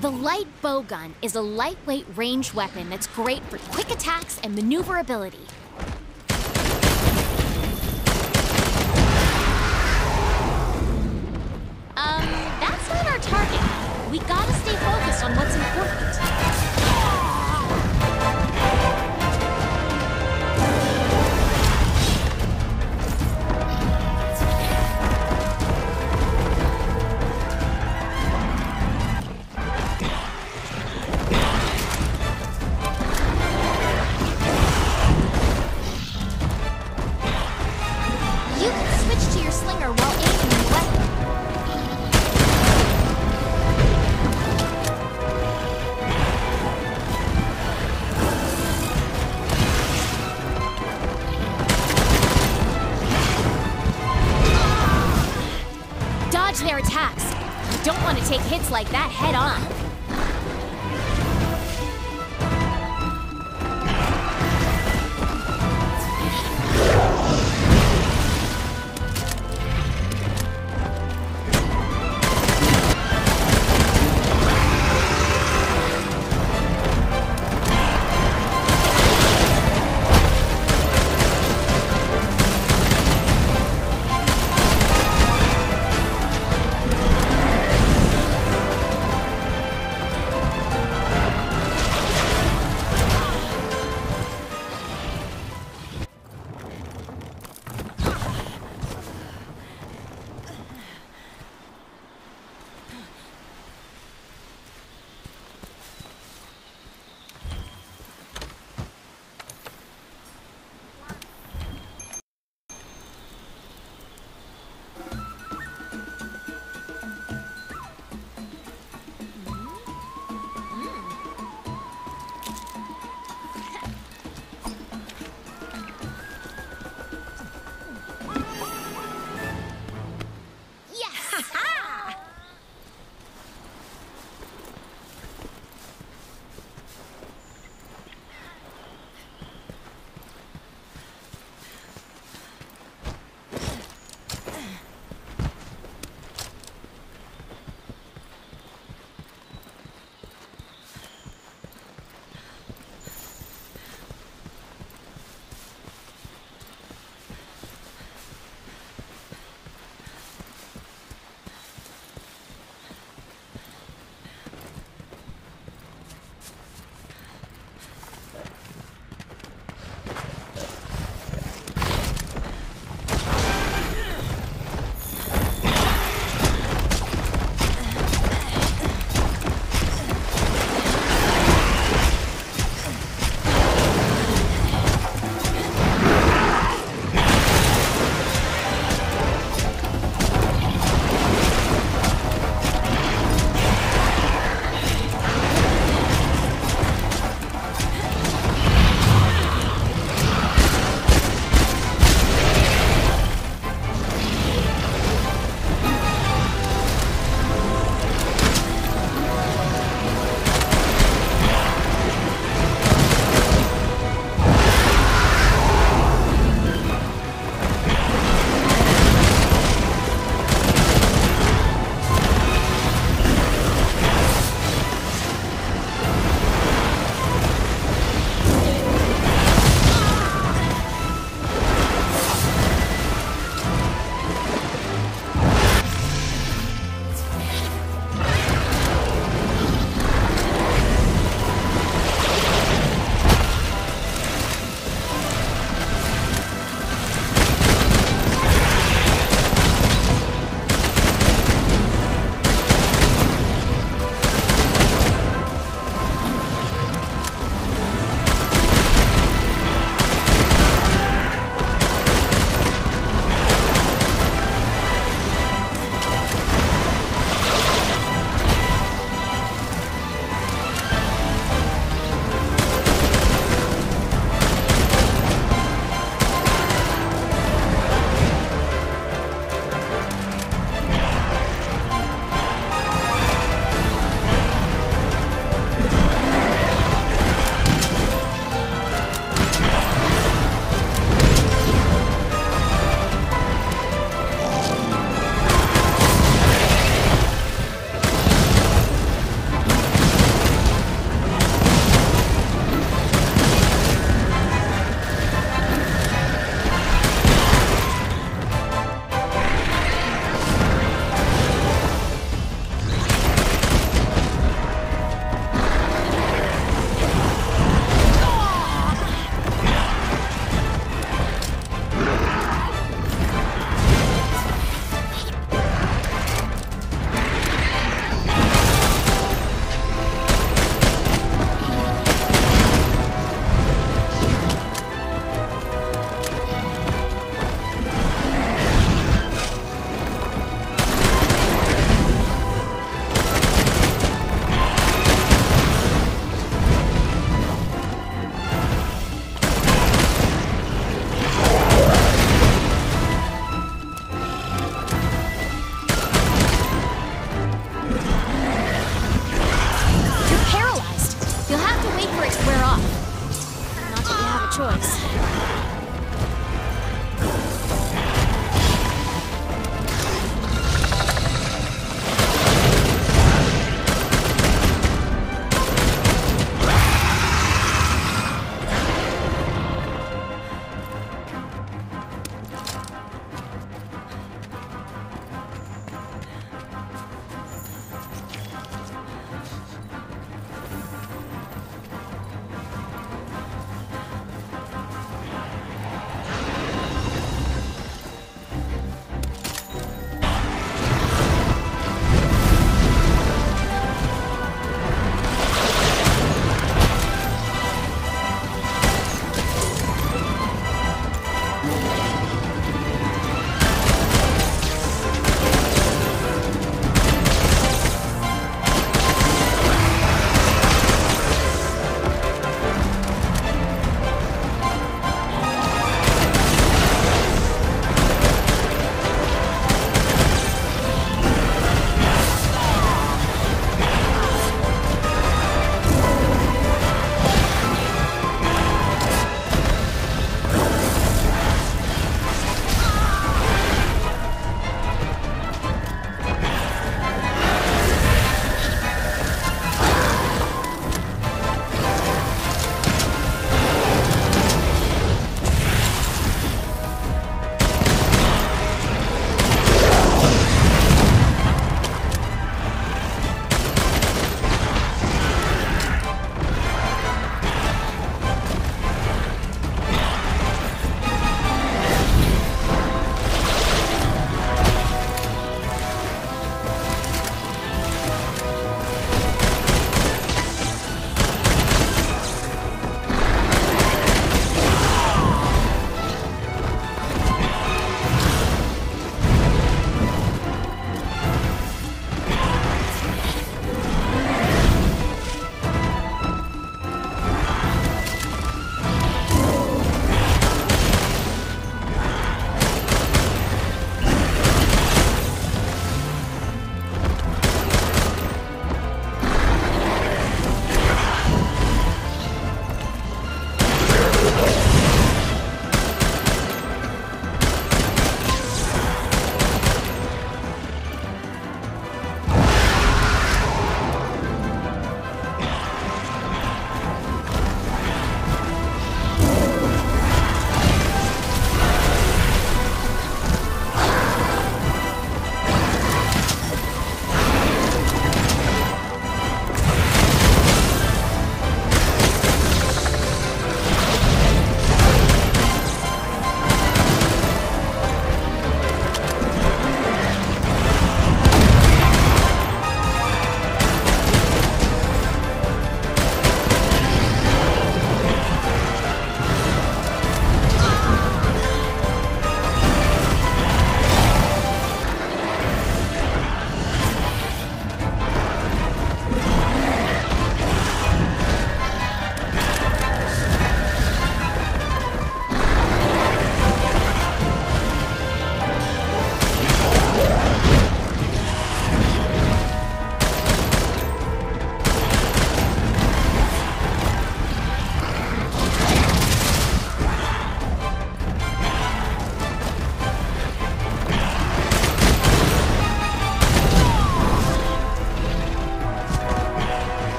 The light bowgun is a lightweight ranged weapon that's great for quick attacks and maneuverability. Um, that's not our target. We gotta stay focused on what's important. Switch to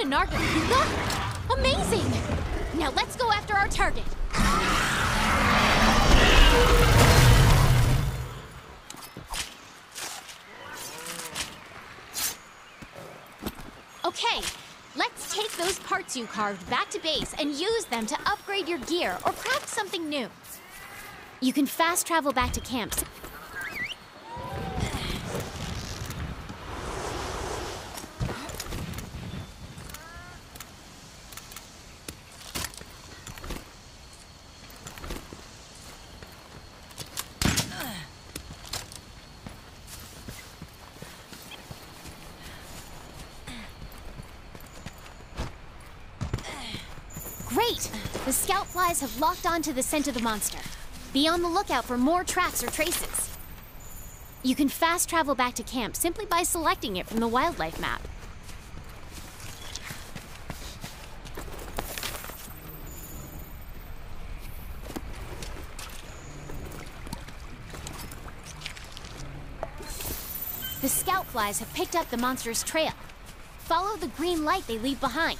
found a Nargacuga? Amazing! Now let's go after our target. Okay, let's take those parts you carved back to base and use them to upgrade your gear or craft something new. You can fast travel back to camps. The scout flies have locked onto the scent of the monster. Be on the lookout for more tracks or traces. You can fast travel back to camp simply by selecting it from the wildlife map. The scout flies have picked up the monster's trail. Follow the green light they leave behind.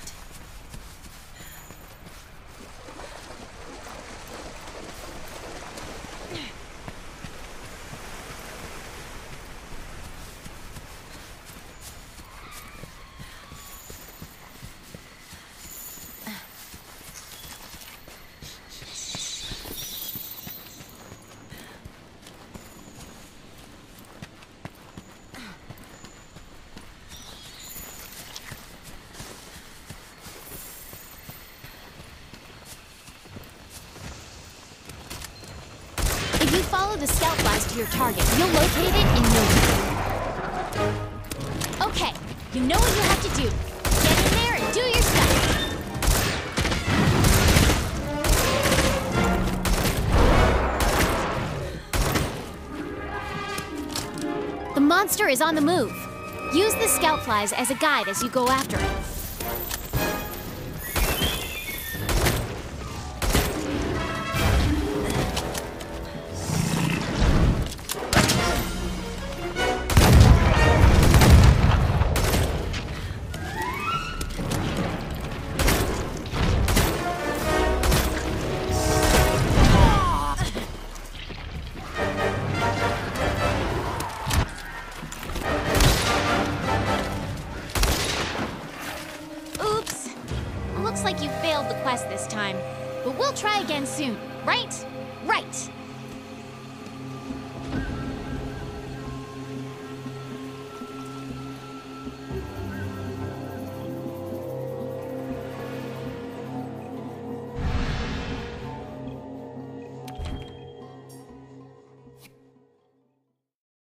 You follow the scout flies to your target, you'll locate it in no time. Okay, you know what you have to do. Get in there and do your stuff. The monster is on the move. Use the scout flies as a guide as you go after it.